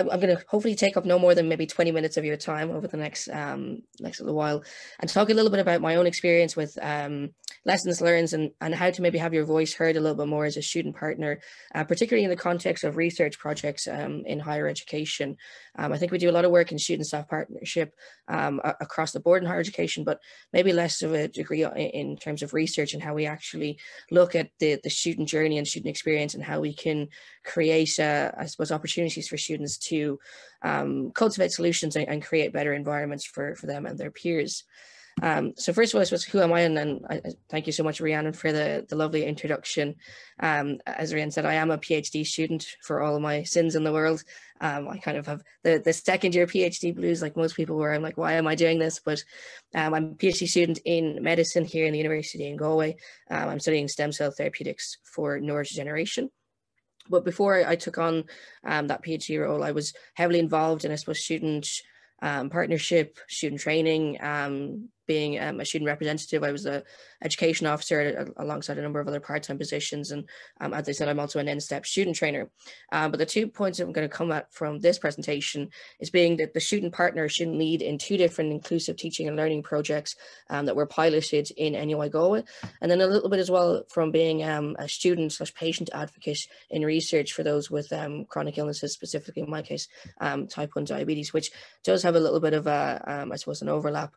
I'm, I'm going to hopefully take up no more than maybe 20 minutes of your time over the next um, next little while and talk a little bit about my own experience with um, lessons learned and, and how to maybe have your voice heard a little bit more as a student partner, uh, particularly in the context of research projects um, in higher education. Um, I think we do a lot of work in student staff partnership um, across the board in higher education, but maybe less of a degree in, in terms of research and how we actually look at the, the student journey and student experience and how we can create, uh, I suppose, opportunities for students to um, cultivate solutions and, and, create better environments for, for them and their peers. Um, so first of all, I suppose, who am I? And then I, thank you so much, Rhiannon, for the, the lovely introduction. Um, as Rhiannon said, I am a PhD student for all of my sins in the world. Um, I kind of have the, the second year PhD blues, like most people where I'm like, why am I doing this? But um, I'm a PhD student in medicine here in the University in Galway. Um, I'm studying stem cell therapeutics for neurodegeneration. But before I took on um, that PhD role, I was heavily involved in, I suppose, student um, partnership, student training, um, being a student representative. I was a education officer alongside a number of other part-time positions. And um, as I said, I'm also an NStEP student trainer. Um, but the two points that I'm going to come at from this presentation is being that the student partner student lead in two different inclusive teaching and learning projects um, that were piloted in NUI Galway. And then a little bit as well from being um, a student slash patient advocate in research for those with um, chronic illnesses, specifically in my case, type 1 diabetes, which does have a little bit of a, I suppose, an overlap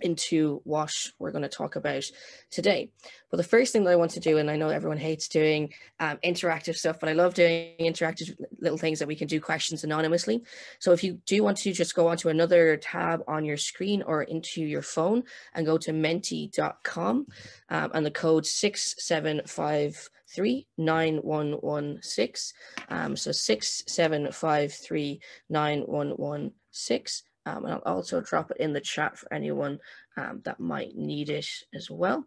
into what we're going to talk about today. But the first thing that I want to do, and I know everyone hates doing um, interactive stuff, but I love doing interactive little things that we can do questions anonymously. So if you do want to just go onto another tab on your screen or into your phone and go to menti.com um, and the code 67539116. Um, so 67539116. Um, and I'll also drop it in the chat for anyone um, that might need it as well.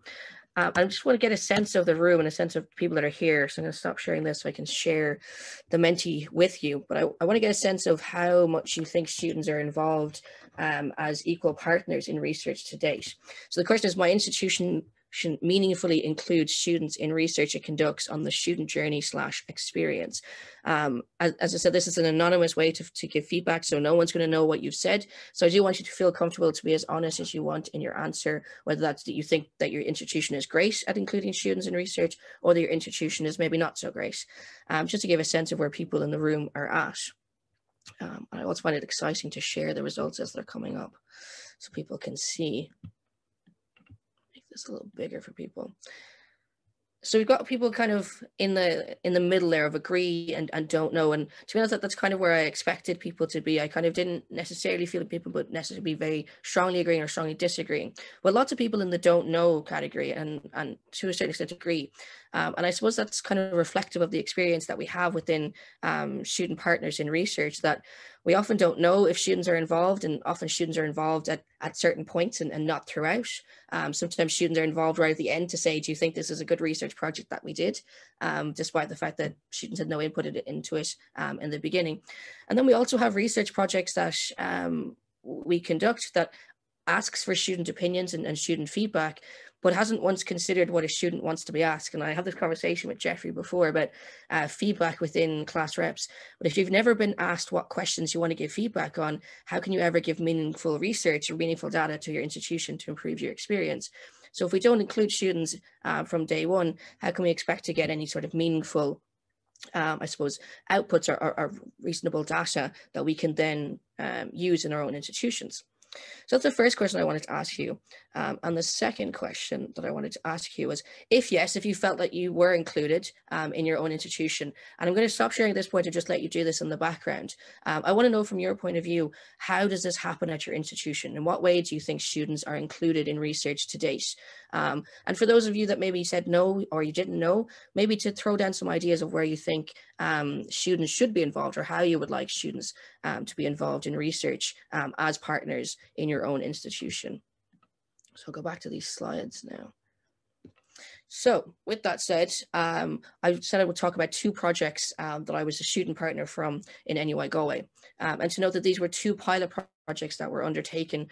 Uh, I just want to get a sense of the room and a sense of people that are here. So I'm going to stop sharing this so I can share the Menti with you. But I, I want to get a sense of how much you think students are involved um, as equal partners in research to date. So the question is, my institution should meaningfully include students in research it conducts on the student journey slash experience. Um, as, as, I said, this is an anonymous way to, to give feedback, so no one's going to know what you've said. So I do want you to feel comfortable to be as honest as you want in your answer, whether that's that you think that your institution is great at including students in research or that your institution is maybe not so great, um, just to give a sense of where people in the room are at. Um, I also find it exciting to share the results as they're coming up so people can see this a little bigger for people. So we've got people kind of in the in the middle there of agree and, and don't know. And to be honest, that, that's kind of where I expected people to be. I kind of didn't necessarily feel that people would necessarily be very strongly agreeing or strongly disagreeing. But lots of people in the don't know category and and to a certain extent agree. Um, and I suppose that's kind of reflective of the experience that we have within um, student partners in research that we often don't know if students are involved and often students are involved at, at certain points and, and not throughout. Um, sometimes students are involved right at the end to say, do you think this is a good research project that we did? Um, despite the fact that students had no input into it um, in the beginning. And then we also have research projects that um, we conduct that asks for student opinions and, and student feedback, but hasn't once considered what a student wants to be asked. And I had this conversation with Jeffrey before about uh, feedback within class reps. But if you've never been asked what questions you want to give feedback on, how can you ever give meaningful research or meaningful data to your institution to improve your experience? So if we don't include students uh, from day one, how can we expect to get any sort of meaningful um, I suppose, outputs or, or, or, reasonable data that we can then um, use in our own institutions. So that's the first question I wanted to ask you. Um, and the second question that I wanted to ask you was, if yes, if you felt that you were included um, in your own institution, and I'm going to stop sharing at this point and just let you do this in the background. Um, I want to know from your point of view, how does this happen at your institution? In what way do you think students are included in research to date? Um, and for those of you that maybe said no or you didn't know, maybe to throw down some ideas of where you think um, students should be involved or how you would like students um, to be involved in research um, as partners in your own institution. So I'll go back to these slides now. So with that said, um, I said I would talk about two projects um, that I was a student partner from in NUI Galway. Um, and to note that these were two pilot projects that were undertaken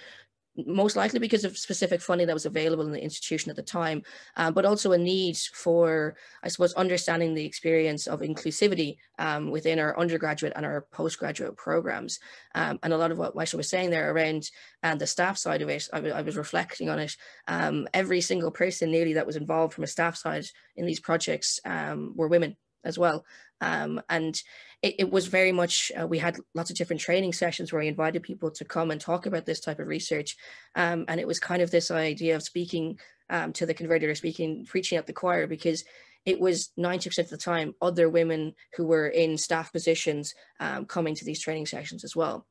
most likely because of specific funding that was available in the institution at the time, um, but also a need for, I suppose, understanding the experience of inclusivity um, within our undergraduate and our postgraduate programs. Um, and a lot of what Maisha was saying there around and the staff side of it, I, I was reflecting on it. Um, every single person nearly that was involved from a staff side in these projects um, were women as well. Um, and it, it, was very much, uh, we had lots of different training sessions where I invited people to come and talk about this type of research. Um, and it was kind of this idea of speaking um, to the converted or speaking, preaching at the choir, because it was 90% of the time other women who were in staff positions um, coming to these training sessions as well.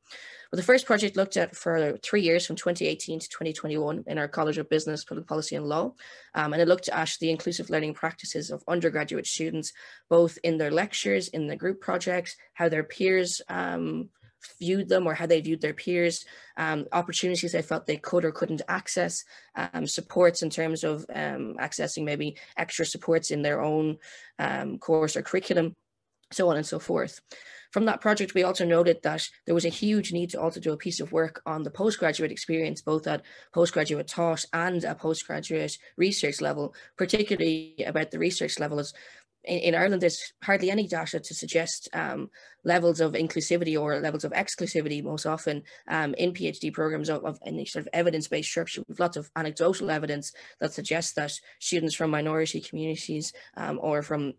Well, the first project looked at for three years from 2018 to 2021 in our College of Business, Public Policy and Law. Um, and it looked at the inclusive learning practices of undergraduate students, both in their lectures, in the group projects, how their peers um, viewed them or how they viewed their peers, um, opportunities they felt they could or couldn't access, um, supports in terms of um, accessing maybe extra supports in their own um, course or curriculum, so on and so forth. From that project, we also noted that there was a huge need to also do a piece of work on the postgraduate experience, both at postgraduate taught and at postgraduate research level, particularly about the research level as in, in Ireland, there's hardly any data to suggest um, levels of inclusivity or levels of exclusivity most often um, in PhD programs of, of, any sort of evidence-based structure. We've lots of anecdotal evidence that suggests that students from minority communities um, or from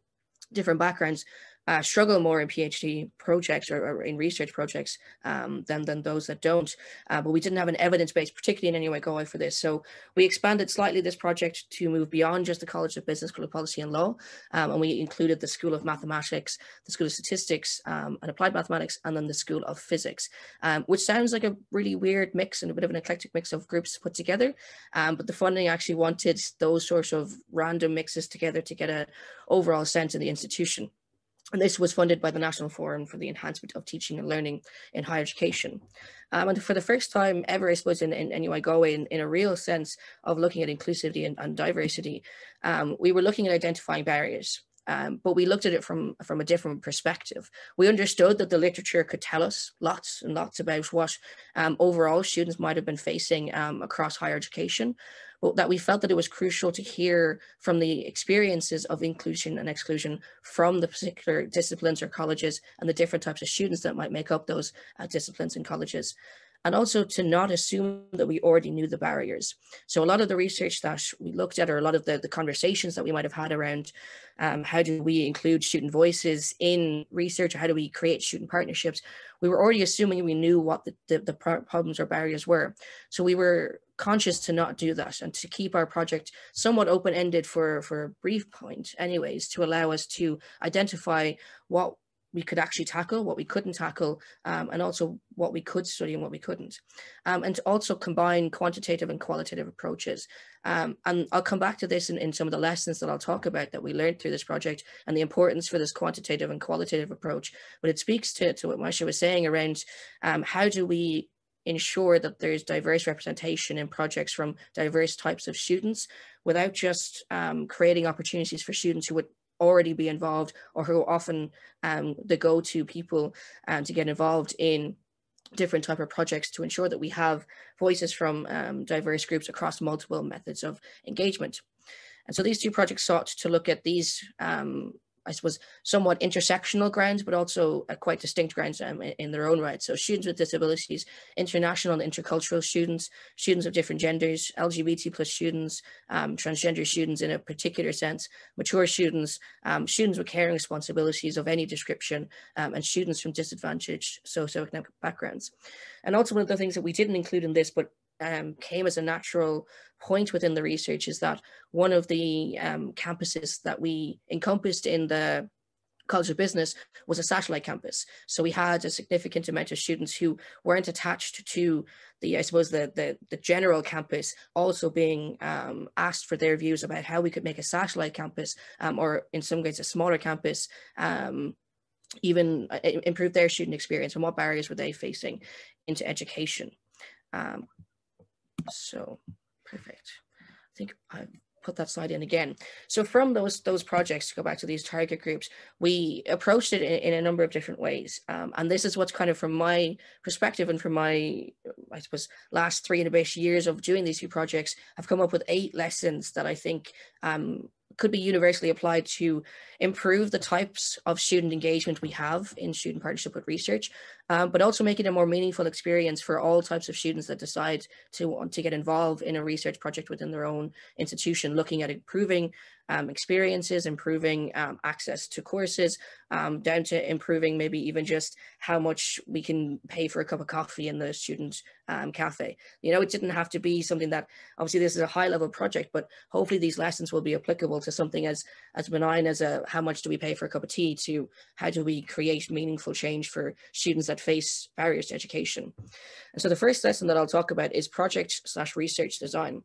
different backgrounds uh, struggle more in PhD projects or, or in research projects um, than, than those that don't. Uh, but we didn't have an evidence base, particularly in any way going for this. So we expanded slightly this project to move beyond just the College of Business, School of Policy and Law. Um, and we included the School of Mathematics, the School of Statistics um, and Applied Mathematics, and then the School of Physics, um, which sounds like a really weird mix and a bit of an eclectic mix of groups put together. Um, but the funding actually wanted those sorts of random mixes together to get an overall sense of the institution. And this was funded by the National Forum for the Enhancement of Teaching and Learning in Higher Education. Um, and for the first time ever, I suppose, in, in NUI Galway, in, in a real sense of looking at inclusivity and, and diversity, um, we were looking at identifying barriers. Um, but we looked at it from, from a different perspective. We understood that the literature could tell us lots and lots about what um, overall students might have been facing um, across higher education, that we felt that it was crucial to hear from the experiences of inclusion and exclusion from the particular disciplines or colleges and the different types of students that might make up those uh, disciplines and colleges and also to not assume that we already knew the barriers. So a lot of the research that we looked at or a lot of the, the conversations that we might have had around um, how do we include student voices in research or how do we create student partnerships, we were already assuming we knew what the, the, the problems or barriers were. So we were conscious to not do that and to keep our project somewhat open-ended for, for a brief point anyways, to allow us to identify what we could actually tackle, what we couldn't tackle, um, and also what we could study and what we couldn't. Um, and to also combine quantitative and qualitative approaches. Um, and I'll come back to this in, in some of the lessons that I'll talk about that we learned through this project and the importance for this quantitative and qualitative approach. But it speaks to, to what Maisha was saying around um, how do we ensure that there's diverse representation in projects from diverse types of students without just um, creating opportunities for students who would already be involved or who are often um, the go-to people um, to get involved in different type of projects to ensure that we have voices from um, diverse groups across multiple methods of engagement. And so these two projects sought to look at these um, I suppose, somewhat intersectional grounds, but also uh, quite distinct grounds um, in, their own right. So students with disabilities, international and intercultural students, students of different genders, LGBT plus students, um, transgender students in a particular sense, mature students, um, students with caring responsibilities of any description, um, and students from disadvantaged socioeconomic backgrounds. And also one of the things that we didn't include in this, but um, came as a natural point within the research is that one of the um, campuses that we encompassed in the College of Business was a satellite campus. So we had a significant amount of students who weren't attached to the, I suppose, the the, the general campus, also being um, asked for their views about how we could make a satellite campus, um, or in some ways a smaller campus, um, even uh, improve their student experience and what barriers were they facing into education. So perfect. I think I've put that slide in again. So from those those projects, to go back to these target groups, we approached it in, in a number of different ways. Um, and this is what's kind of from my perspective and from my, I suppose, last three and a bit years of doing these few projects, I've come up with eight lessons that I think um, could be universally applied to improve the types of student engagement we have in student partnership with research, um, but also make it a more meaningful experience for all types of students that decide to want to get involved in a research project within their own institution, looking at improving um, experiences, improving um, access to courses, um, down to improving maybe even just how much we can pay for a cup of coffee in the student um, cafe. You know, it didn't have to be something that, obviously this is a high level project, but hopefully these lessons will be applicable to something as, as benign as a, how much do we pay for a cup of tea to how do we create meaningful change for students that face barriers to education. And so the first lesson that I'll talk about is project slash research design.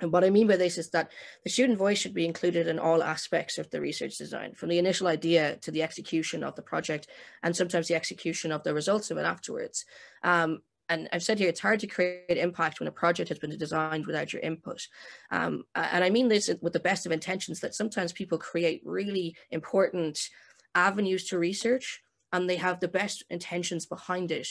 And what I mean by this is that the student voice should be included in all aspects of the research design, from the initial idea to the execution of the project, and sometimes the execution of the results of it afterwards. Um, and I've said here, it's hard to create impact when a project has been designed without your input. Um, and I mean this with the best of intentions that sometimes people create really important avenues to research and they have the best intentions behind it,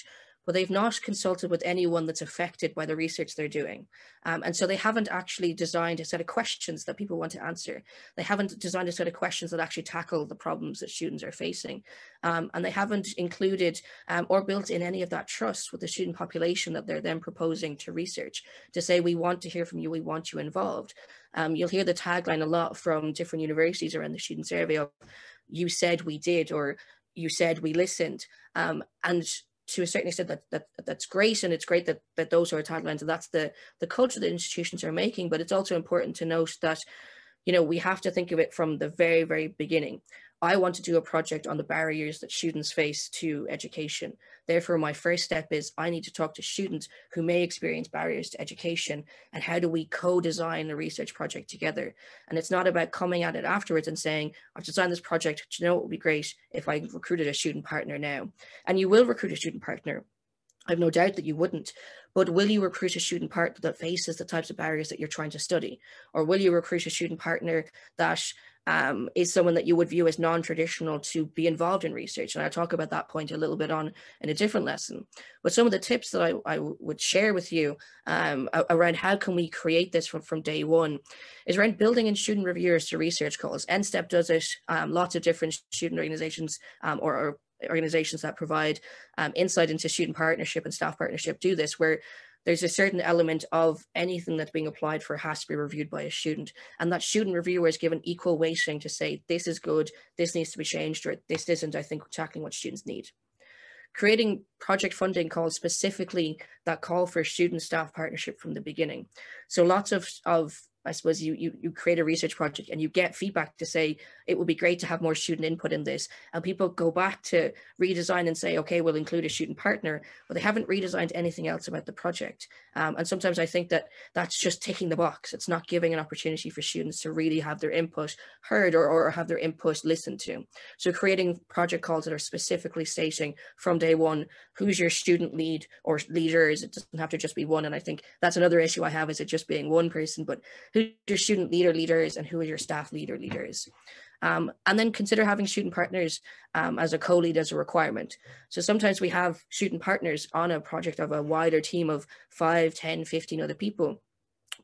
but they've not consulted with anyone that's affected by the research they're doing. Um, and so they haven't actually designed a set of questions that people want to answer. They haven't designed a set of questions that actually tackle the problems that students are facing. Um, and they haven't included um, or built in any of that trust with the student population that they're then proposing to research to say, we want to hear from you, we want you involved. Um, you'll hear the tagline a lot from different universities around the student survey of, you said we did, or you said we listened. Um, and to a certain extent that, that that's great and it's great that that those are taglines and that's the the culture that institutions are making but it's also important to note that you know we have to think of it from the very very beginning I want to do a project on the barriers that students face to education. Therefore, my first step is I need to talk to students who may experience barriers to education and how do we co-design a research project together? And it's not about coming at it afterwards and saying, I've designed this project, do you know what would be great if I recruited a student partner now? And you will recruit a student partner. I've no doubt that you wouldn't, but will you recruit a student partner that faces the types of barriers that you're trying to study? Or will you recruit a student partner that um, is someone that you would view as non-traditional to be involved in research. And I'll talk about that point a little bit on in a different lesson. But some of the tips that I, I would share with you um, around how can we create this from, from day one is around building in student reviewers to research calls. NStEP does it, um, lots of different student organizations um, or, or organizations that provide um, insight into student partnership and staff partnership do this, where there's a certain element of anything that's being applied for has to be reviewed by a student. And that student reviewer is given equal weighting to say, this is good, this needs to be changed, or this isn't, I think, tackling what students need. Creating project funding calls specifically that call for student staff partnership from the beginning. So lots of, of I suppose you, you you create a research project and you get feedback to say it would be great to have more student input in this. And people go back to redesign and say okay we'll include a student partner but they haven't redesigned anything else about the project. Um, and sometimes I think that that's just ticking the box. It's not giving an opportunity for students to really have their input heard or, or have their input listened to. So creating project calls that are specifically stating from day one who's your student lead or leaders? It doesn't have to just be one. And I think that's another issue I have is it just being one person? But your student leader leaders and who are your staff leader leaders. Um, and then consider having student partners um, as a co-lead as a requirement. So sometimes we have student partners on a project of a wider team of 5, 10, 15 other people,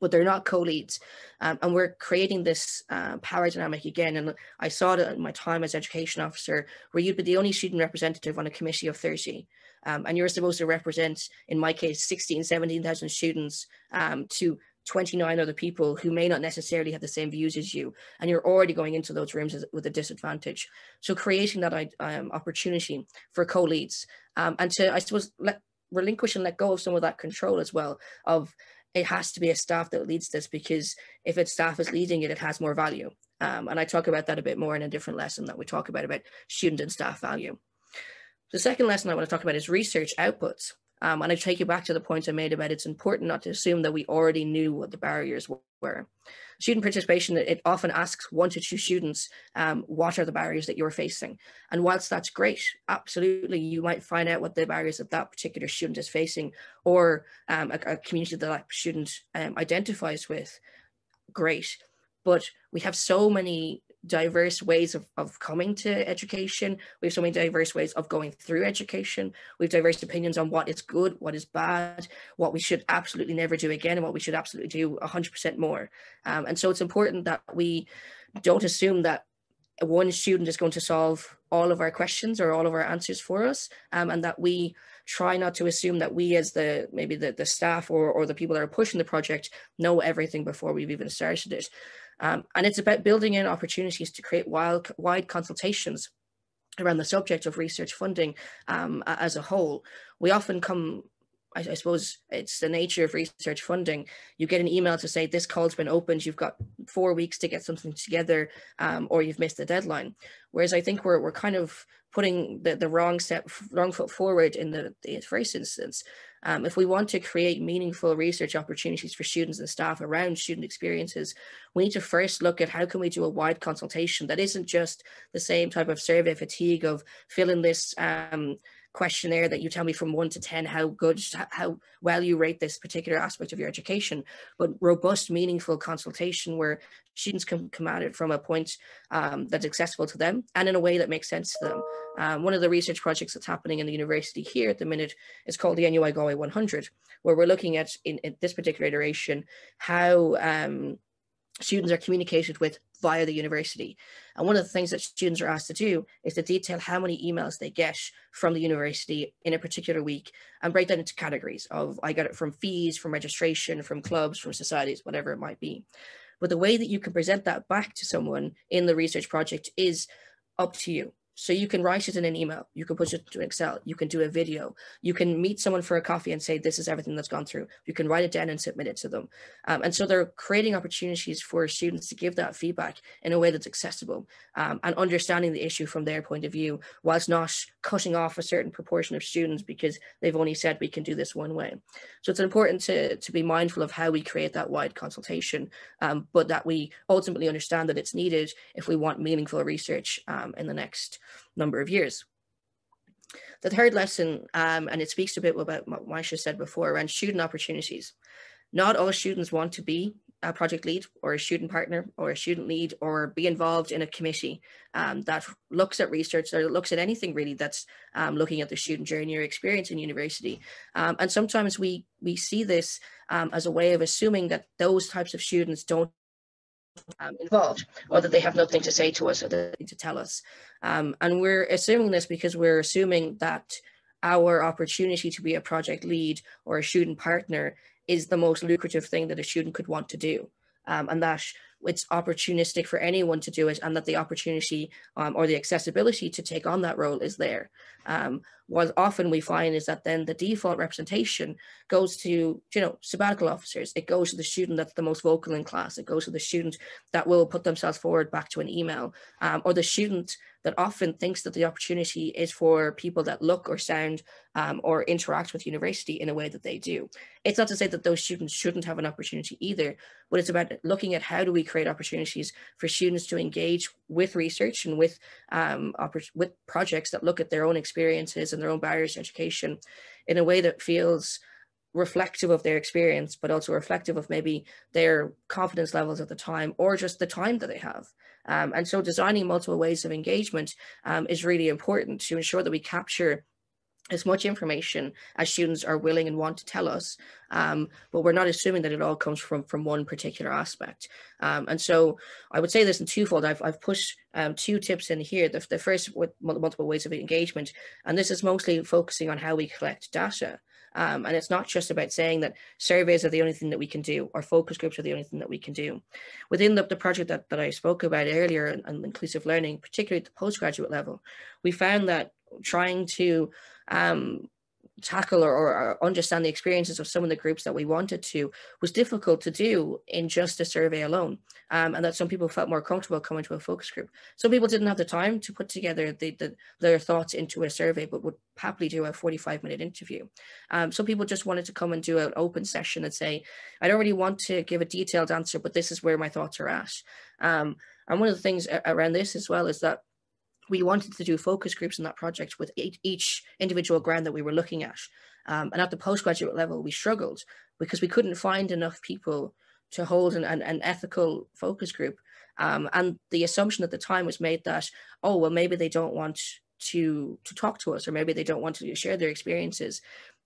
but they're not co-leads. Um, and we're creating this uh, power dynamic again. And I saw it in my time as education officer, where you'd be the only student representative on a committee of 30. Um, and you're supposed to represent, in my case, 16, 17,000 students um, to 29 other people who may not necessarily have the same views as you and you're already going into those rooms as, with a disadvantage. So creating that um, opportunity for co-leads um, and to i suppose let relinquish and let go of some of that control as well of it has to be a staff that leads this because if its staff is leading it it has more value. Um, and i talk about that a bit more in a different lesson that we talk about about student and staff value. The second lesson i want to talk about is research outputs um, and I take you back to the point I made about it's important not to assume that we already knew what the barriers were. Student participation, it often asks one to two students, um, what are the barriers that you're facing? And whilst that's great, absolutely, you might find out what the barriers that that particular student is facing or um, a, a, community that that student um, identifies with, great. but we have so many diverse ways of, of coming to education. We have so many diverse ways of going through education. We have diverse opinions on what is good, what is bad, what we should absolutely never do again, and what we should absolutely do 100% more. Um, and so it's important that we don't assume that one student is going to solve all of our questions or all of our answers for us, um, and that we try not to assume that we as the maybe the, the staff or, or the people that are pushing the project know everything before we've even started it. Um, and it's about building in opportunities to create wild, wide consultations around the subject of research funding um, as a whole. We often come I, I, suppose it's the nature of research funding. You get an email to say this call's been opened, you've got four weeks to get something together, um, or you've missed the deadline. Whereas I think we're we're kind of putting the, the wrong step, wrong foot forward in the, the first instance. Um, if we want to create meaningful research opportunities for students and staff around student experiences, we need to first look at how can we do a wide consultation that isn't just the same type of survey fatigue of fill in this um, questionnaire that you tell me from one to 10 how good, how well you rate this particular aspect of your education, but robust, meaningful consultation where students can come at it from a point um, that's accessible to them and in a way that makes sense to them. Um, one of the research projects that's happening in the university here at the minute is called the NUI Galway 100, where we're looking at in, in this particular iteration how um, students are communicated with via the university. And one of the things that students are asked to do is to detail how many emails they get from the university in a particular week and break that into categories of I got it from fees, from registration, from clubs, from societies, whatever it might be. But the way that you can present that back to someone in the research project is up to you. So you can write it in an email, you can put it to Excel, you can do a video, you can meet someone for a coffee and say, this is everything that's gone through. You can write it down and submit it to them. Um, and so they're creating opportunities for students to give that feedback in a way that's accessible um, and understanding the issue from their point of view, whilst not cutting off a certain proportion of students because they've only said we can do this one way. So it's important to, to be mindful of how we create that wide consultation, um, but that we ultimately understand that it's needed if we want meaningful research um, in the next number of years. The third lesson, um, and it speaks a bit about what Maisha said before around student opportunities. Not all students want to be a project lead or a student partner or a student lead or be involved in a committee um, that looks at research or looks at anything really that's um, looking at the student journey or experience in university. Um, and sometimes we we see this um, as a way of assuming that those types of students don't um, involved or that they have nothing to say to us or nothing to tell us. Um, and we're assuming this because we're assuming that our opportunity to be a project lead or a student partner is the most lucrative thing that a student could want to do. Um, and that it's opportunistic for anyone to do it and that the opportunity um, or the accessibility to take on that role is there. Um, what often we find is that then the default representation goes to, you know, sabbatical officers. It goes to the student that's the most vocal in class. It goes to the student that will put themselves forward back to an email um, or the student that often thinks that the opportunity is for people that look or sound um, or interact with university in a way that they do. It's not to say that those students shouldn't have an opportunity either, but it's about looking at how do we create opportunities for students to engage with research and with um, with projects that look at their own experiences and their own barriers to education in a way that feels reflective of their experience, but also reflective of maybe their confidence levels at the time or just the time that they have. Um, and so designing multiple ways of engagement um, is really important to ensure that we capture as much information as students are willing and want to tell us, um, but we're not assuming that it all comes from from one particular aspect. Um, and so I would say this in twofold. I've, I've pushed um, two tips in here. The, the first with multiple ways of engagement, and this is mostly focusing on how we collect data. Um, and it's not just about saying that surveys are the only thing that we can do or focus groups are the only thing that we can do. Within the, the project that, that I spoke about earlier and inclusive learning, particularly at the postgraduate level, we found that trying to um, tackle or, or, understand the experiences of some of the groups that we wanted to was difficult to do in just a survey alone. Um, and that some people felt more comfortable coming to a focus group. Some people didn't have the time to put together the, the, their thoughts into a survey, but would happily do a 45 minute interview. Um, some people just wanted to come and do an open session and say, I don't really want to give a detailed answer, but this is where my thoughts are at. Um, and one of the things around this as well is that we wanted to do focus groups in that project with each individual grant that we were looking at. Um, and at the postgraduate level, we struggled because we couldn't find enough people to hold an, an, an ethical focus group. Um, and the assumption at the time was made that, oh, well, maybe they don't want to to talk to us, or maybe they don't want to share their experiences.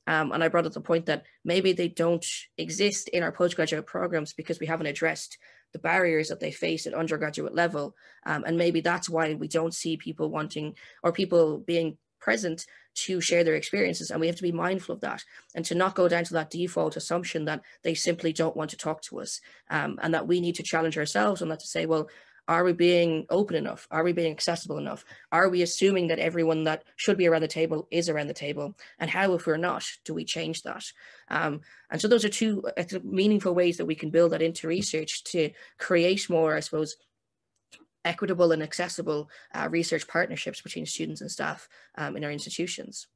Um, and I brought up the point that maybe they don't exist in our postgraduate programs because we haven't addressed the barriers that they face at undergraduate level. Um, and maybe that's why we don't see people wanting or people being present to share their experiences. And we have to be mindful of that and to not go down to that default assumption that they simply don't want to talk to us um, and that we need to challenge ourselves on that to say, well, are we being open enough? Are we being accessible enough? Are we assuming that everyone that should be around the table is around the table? And how, if we're not, do we change that? Um, and so those are two uh, meaningful ways that we can build that into research to create more, I suppose, equitable and accessible uh, research partnerships between students and staff um, in our institutions.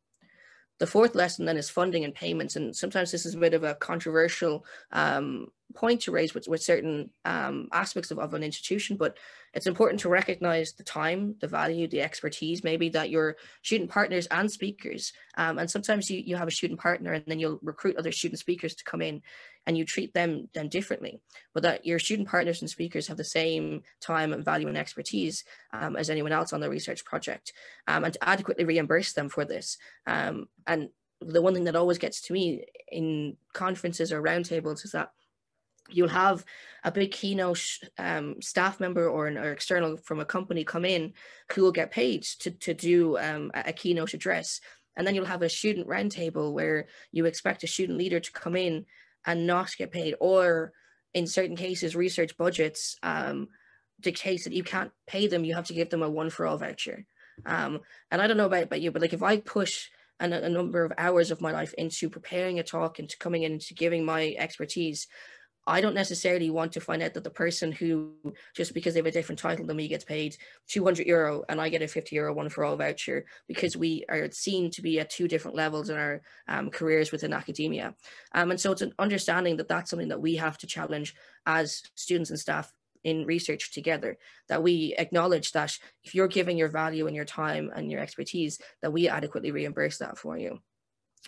The fourth lesson then is funding and payments. And sometimes this is a bit of a controversial um, point to raise with, with certain um, aspects of, of an institution, but it's important to recognize the time, the value, the expertise, maybe that your student partners and speakers, um, and sometimes you, you have a student partner and then you'll recruit other student speakers to come in and you treat them, them differently, but that your student partners and speakers have the same time and value and expertise um, as anyone else on the research project um, and to adequately reimburse them for this. Um, and the one thing that always gets to me in conferences or roundtables is that you'll have a big keynote um, staff member or an or external from a company come in who will get paid to, to do um, a, a keynote address. And then you'll have a student roundtable where you expect a student leader to come in and not get paid, or in certain cases, research budgets um, dictates that you can't pay them, you have to give them a One4all voucher. Um, and I don't know about, about you, but like if I push a, a number of hours of my life into preparing a talk, into coming in, into giving my expertise, I don't necessarily want to find out that the person who, just because they have a different title than me, gets paid 200 euro and I get a 50 euro One4all voucher because we are seen to be at two different levels in our um, careers within academia. Um, and so it's an understanding that that's something that we have to challenge as students and staff in research together that we acknowledge that if you're giving your value and your time and your expertise that we adequately reimburse that for you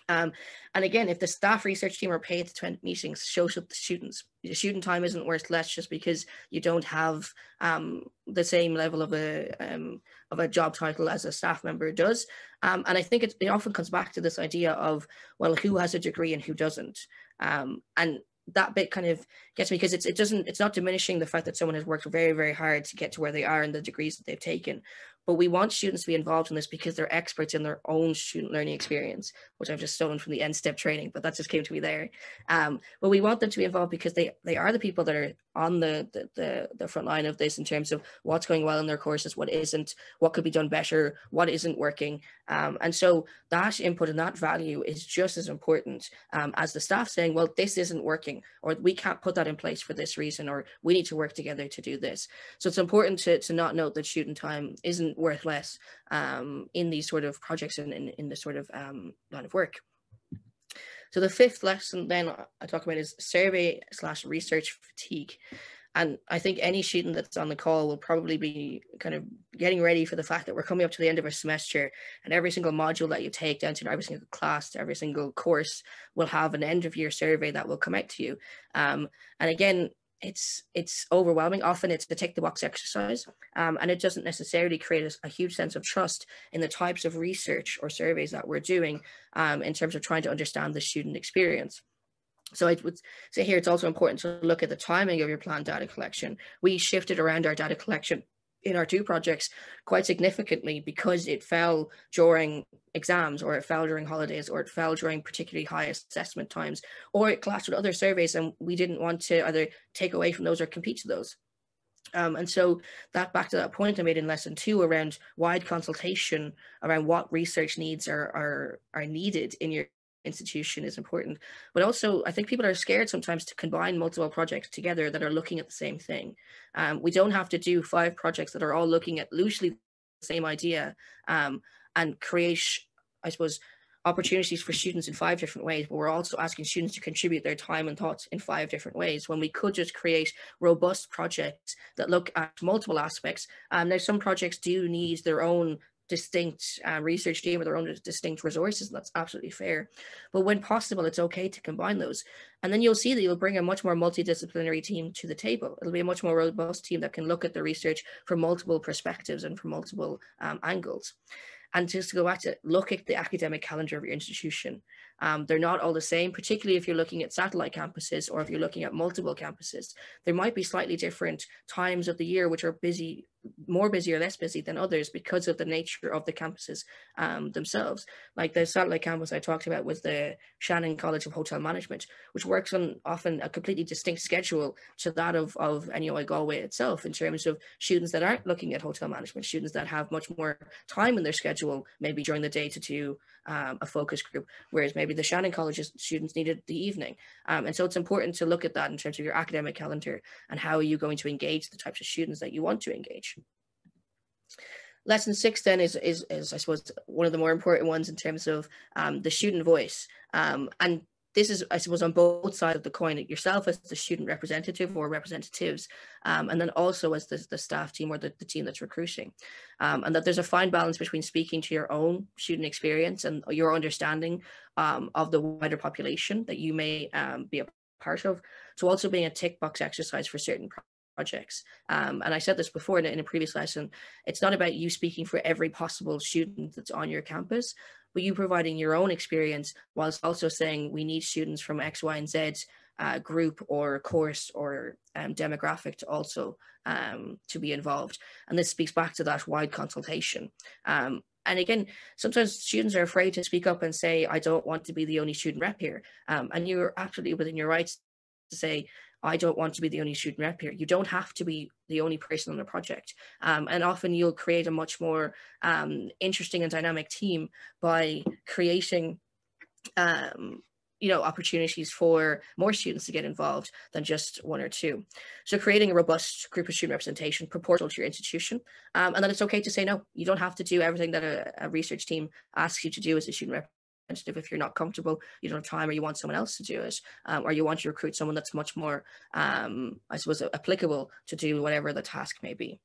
um, and again, if the staff research team are paid to attend meetings, show the students. The student time isn't worth less just because you don't have um, the same level of a um, of a job title as a staff member does. Um, and I think it, it often comes back to this idea of well, who has a degree and who doesn't. Um, and that bit kind of gets me because it's it doesn't it's not diminishing the fact that someone has worked very very hard to get to where they are and the degrees that they've taken but we want students to be involved in this because they're experts in their own student learning experience, which I've just stolen from the NStEP training, but that just came to me there. Um, but we want them to be involved because they they are the people that are on the, the the the front line of this in terms of what's going well in their courses, what isn't, what could be done better, what isn't working. Um, and so that input and that value is just as important um, as the staff saying, well, this isn't working, or we can't put that in place for this reason, or we need to work together to do this. So it's important to, to not note that student time isn't worth less um, in these sort of projects and in, in this sort of um, line of work. So the fifth lesson then I talk about is survey slash research fatigue. And I think any student that's on the call will probably be kind of getting ready for the fact that we're coming up to the end of a semester and every single module that you take down to every single class, to every single course will have an end of year survey that will come out to you. Um, and again, it's it's overwhelming. Often it's the tick the box exercise, um, and it doesn't necessarily create a, a, huge sense of trust in the types of research or surveys that we're doing um, in terms of trying to understand the student experience. So I would say here it's also important to look at the timing of your planned data collection. We shifted around our data collection in our two projects quite significantly because it fell during exams or it fell during holidays or it fell during particularly high assessment times or it clashed with other surveys and we didn't want to either take away from those or compete to those. Um, and so that back to that point I made in lesson two around wide consultation around what research needs are are are needed in your institution is important. But also, I think people are scared sometimes to combine multiple projects together that are looking at the same thing. Um, we don't have to do five projects that are all looking at loosely the same idea um, and create, I suppose, opportunities for students in five different ways, but we're also asking students to contribute their time and thoughts in five different ways when we could just create robust projects that look at multiple aspects. Um, now, some projects do need their own distinct uh, research team with their own distinct resources. And that's absolutely fair. But when possible, it's okay to combine those. And then you'll see that you'll bring a much more multidisciplinary team to the table. It'll be a much more robust team that can look at the research from multiple perspectives and from multiple um, angles. And just to go back to look at the academic calendar of your institution. Um, they're not all the same, particularly if you're looking at satellite campuses or if you're looking at multiple campuses. There might be slightly different times of the year which are busy more busy or less busy than others because of the nature of the campuses um, themselves. Like the satellite campus I talked about was the Shannon College of Hotel Management, which works on often a completely distinct schedule to that of, of NUI Galway itself in terms of students that aren't looking at hotel management, students that have much more time in their schedule, maybe during the day to do um, a focus group, whereas maybe the Shannon College students needed the evening. Um, and so it's important to look at that in terms of your academic calendar and how are you going to engage the types of students that you want to engage. Lesson six then is, is, is I suppose, one of the more important ones in terms of um, the student voice. Um, and this is, I suppose, on both sides of the coin, yourself as the student representative or representatives, um, and then also as the, the staff team or the, the team that's recruiting. Um, and that there's a fine balance between speaking to your own student experience and your understanding um, of the wider population that you may um, be a part of, to also being a tick box exercise for certain projects. Um, and I said this before in a, in a previous lesson, it's not about you speaking for every possible student that's on your campus, but you providing your own experience whilst also saying we need students from X, Y, and Z uh, group or course or um, demographic to also um, to be involved. And this speaks back to that wide consultation. Um, and again, sometimes students are afraid to speak up and say, I don't want to be the only student rep here. Um, and you're absolutely within your rights to say, I don't want to be the only student rep here. You don't have to be the only person on the project. Um, and often you'll create a much more um, interesting and dynamic team by creating um, you know opportunities for more students to get involved than just one or two so creating a robust group of student representation proportional to your institution um, and then it's okay to say no you don't have to do everything that a, a research team asks you to do as a student if you're not comfortable, you don't have time, or you want someone else to do it, um, or you want to recruit someone that's much more, um, I suppose, applicable to do whatever the task may be.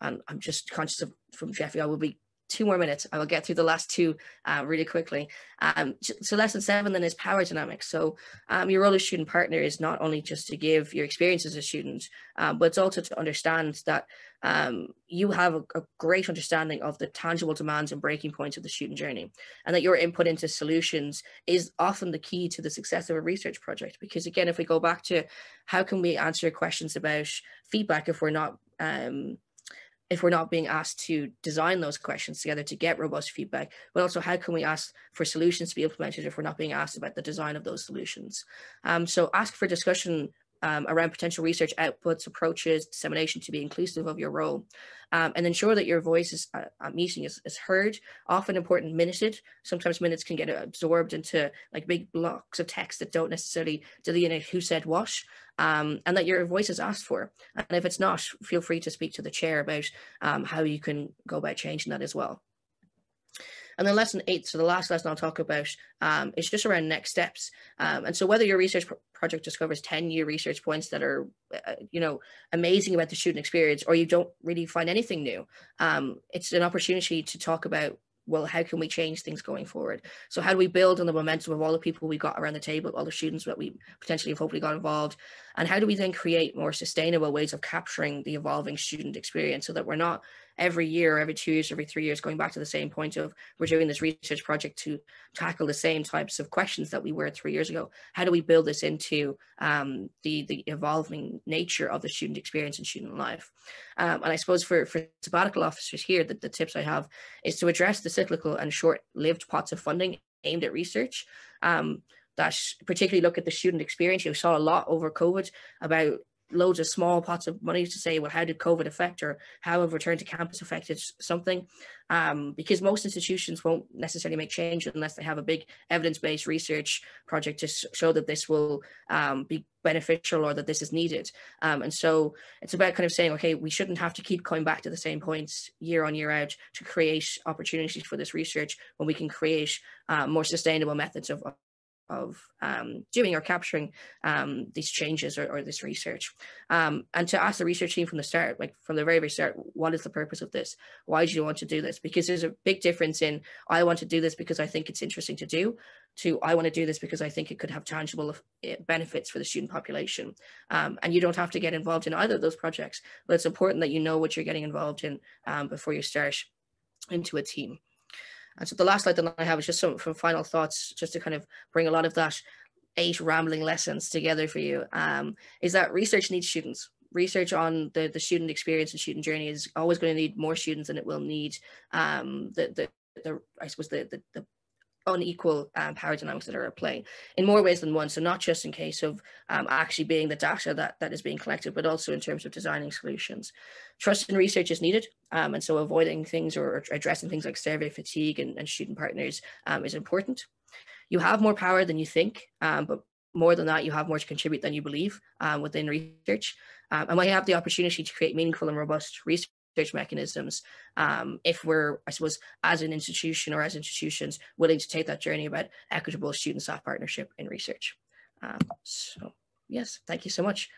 And I'm just conscious of from Jeffrey, I will be two more minutes. I will get through the last two uh, really quickly. Um, so lesson seven then is power dynamics. So um, your role as student partner is not only just to give your experience as a student, um, but it's also to understand that um, you have a, a, great understanding of the tangible demands and breaking points of the student journey, and that your input into solutions is often the key to the success of a research project. Because again, if we go back to how can we answer questions about feedback if we're not um, if we're not being asked to design those questions together to get robust feedback, but also how can we ask for solutions to be implemented if we're not being asked about the design of those solutions. Um, so ask for discussion um, around potential research outputs, approaches, dissemination to be inclusive of your role. Um, and ensure that your voice is, uh, at meeting is, is heard, often important minuted. Sometimes minutes can get absorbed into like big blocks of text that don't necessarily delineate who said what, um, and that your voice is asked for. And if it's not, feel free to speak to the chair about um, how you can go about changing that as well. And then lesson eight, so the last lesson I'll talk about um, is just around next steps. Um, and so whether your research project discovers 10 new research points that are, uh, you know, amazing about the student experience, or you don't really find anything new, um, it's an opportunity to talk about well, how can we change things going forward? So how do we build on the momentum of all the people we got around the table, all the students that we potentially have hopefully got involved, and how do we then create more sustainable ways of capturing the evolving student experience so that we're not every year, every two years, every three years going back to the same point of we're doing this research project to tackle the same types of questions that we were three years ago. How do we build this into um, the the evolving nature of the student experience and student life? Um, and I suppose for for sabbatical officers here, the, the tips I have is to address the cyclical and short-lived pots of funding aimed at research. Um, that particularly look at the student experience. You saw a lot over COVID about loads of small pots of money to say, well, how did COVID affect or how have return to campus affected something? Um, because most institutions won't necessarily make change unless they have a big evidence-based research project to show that this will um, be beneficial or that this is needed. Um, and so it's about kind of saying, okay, we shouldn't have to keep coming back to the same points year on year out to create opportunities for this research when we can create uh, more sustainable methods of of um, doing or capturing um, these changes or, or this research. Um, and to ask the research team from the start, like from the very, very start, what is the purpose of this? Why do you want to do this? Because there's a big difference in I want to do this because I think it's interesting to do to I want to do this because I think it could have tangible eh, benefits for the student population. Um, and you don't have to get involved in either of those projects, but it's important that you know what you're getting involved in um, before you start into a team. And so the last slide that I have is just some, some final thoughts, just to kind of bring a lot of that eight rambling lessons together for you, um, is that research needs students. Research on the, the student experience and student journey is always going to need more students than it will need um, the, the, the, I suppose, the, the, the unequal um, power dynamics that are at play in more ways than one. So not just in case of um, actually being the data that, that is being collected, but also in terms of designing solutions. Trust in research is needed. Um, and so avoiding things or addressing things like survey fatigue and, and student partners um, is important. You have more power than you think, um, but more than that, you have more to contribute than you believe um, within research. and when you have the opportunity to create meaningful and robust research research mechanisms um, if we're, I suppose, as an institution or as institutions willing to take that journey about equitable student staff partnership in research. Um, so yes, thank you so much.